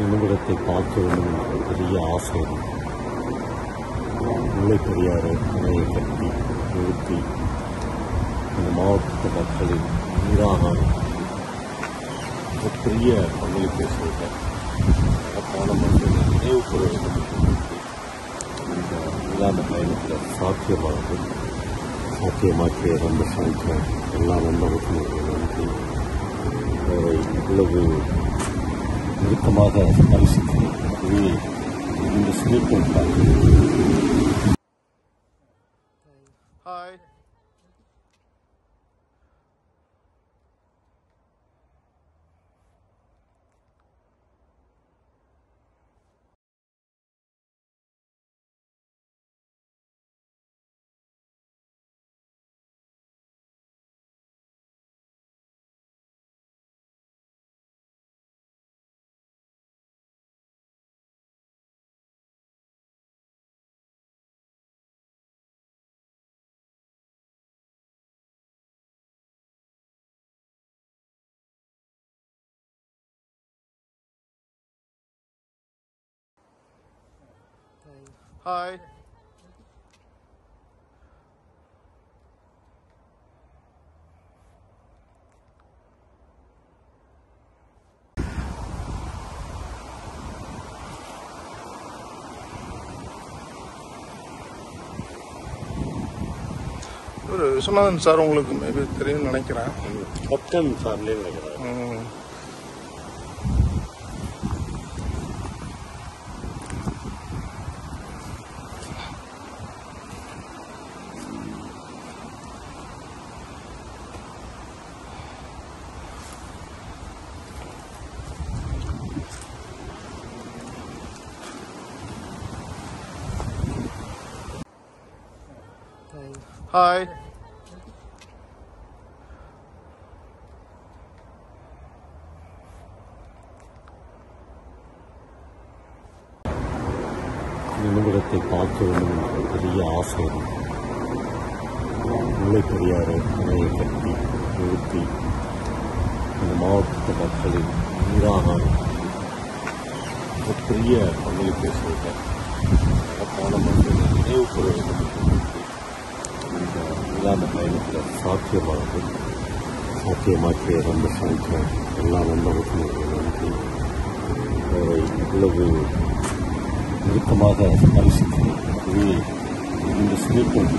நிமிடத்தை பார்க்க வேண்டும் என்ற பெரிய ஆசை. முல்லை பெரியாறு அணையை கட்டி நிறுத்தி இந்த மாவட்டத்து மக்களின் நீராக மிகப்பெரிய பங்களிப்பை செய்த சிறப்பான மக்கள் நினைவு கூற வேண்டும் இந்த இல்லாத பயணத்தில் சாத்தியமானது சாத்தியமாக்கிய ரொம்ப சாய்க்க எல்லா நண்பர்களுக்கும் நன்றி. அவரை இவ்வளவு நெருக்கமாக பரிசித்து புவியை இந்த சிரிக்கும் ஹாய் Hi ஒரு விஸ்வநாதன் சார் உங்களுக்கு மேபி தெரியும்னு நினைக்கிறேன். கேப்டன் சார்லேயே நினைக்கிறார் ம். ஹாய் நிமிடத்தை பார்க்க வேண்டும் என்ற பெரிய ஆசை இருந்தது. முல்லை பெரியாறு அணையை கட்டி நிறுத்தி இந்த மாவட்டத்து மக்களின் நீராகாரம் மிகப்பெரிய பங்களிப்பை செய்த சிறப்பான மக்கள் நினைவு கூற வேண்டும் என்று இந்த இல்லாத பயணத்தில் சாத்தியமானது சாத்தியமாக்கிய ரொம்ப சாய்க்க எல்லா நண்பர்களுக்கும் நன்றி அவரை இவ்வளவு நெருக்கமாக பரிசித்து புவியை இந்த சிரிக்கும்